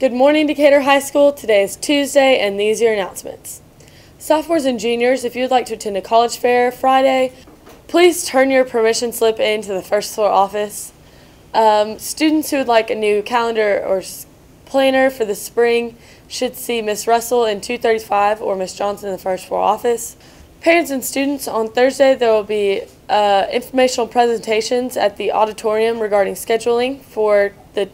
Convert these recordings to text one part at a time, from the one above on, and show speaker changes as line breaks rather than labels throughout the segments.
Good morning, Decatur High School. Today is Tuesday, and these are your announcements. Sophomores and juniors, if you would like to attend a college fair Friday, please turn your permission slip in to the first floor office. Um, students who would like a new calendar or planner for the spring should see Miss Russell in 235 or Miss Johnson in the first floor office. Parents and students, on Thursday there will be uh, informational presentations at the auditorium regarding scheduling for the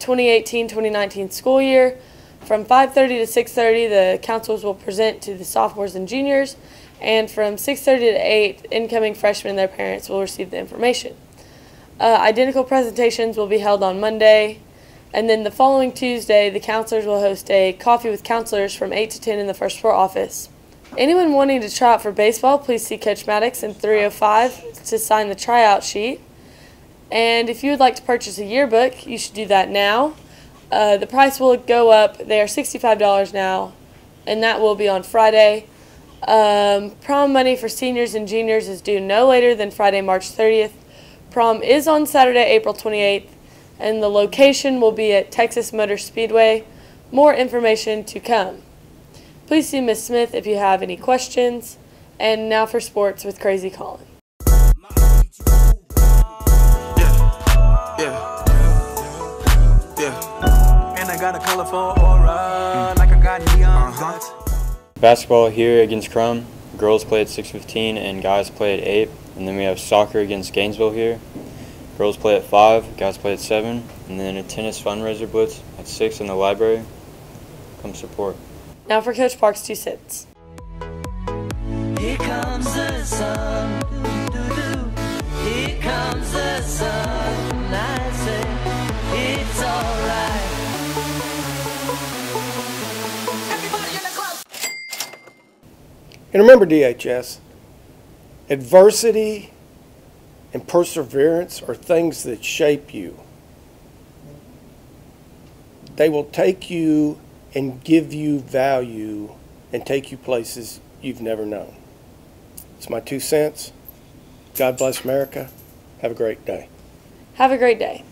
2018-2019 school year. From 5:30 to 6:30, the councils will present to the sophomores and juniors, and from 6:30 to 8, incoming freshmen and their parents will receive the information. Uh, identical presentations will be held on Monday, and then the following Tuesday, the counselors will host a coffee with counselors from 8 to 10 in the first floor office. Anyone wanting to try out for baseball, please see Coach Maddox in 305 to sign the tryout sheet. And if you would like to purchase a yearbook, you should do that now. Uh, the price will go up. They are $65 now, and that will be on Friday. Um, prom money for seniors and juniors is due no later than Friday, March 30th. Prom is on Saturday, April 28th, and the location will be at Texas Motor Speedway. More information to come. Please see Miss Smith if you have any questions. And now for sports with Crazy Colin.
Got a colorful aura, like I got neon uh-huh. dots.
Basketball here against Krum. Girls play at 6:15 and guys play at 8. And then we have soccer against Gainesville here. Girls play at 5, guys play at 7. And then a tennis fundraiser blitz at 6 in the library. Come support.
Now for Coach Park's two cents.
Here comes the sun.
And remember, DHS, adversity and perseverance are things that shape you. They will take you and give you value and take you places you've never known. It's my two cents. God bless America. Have a great day.
Have a great day.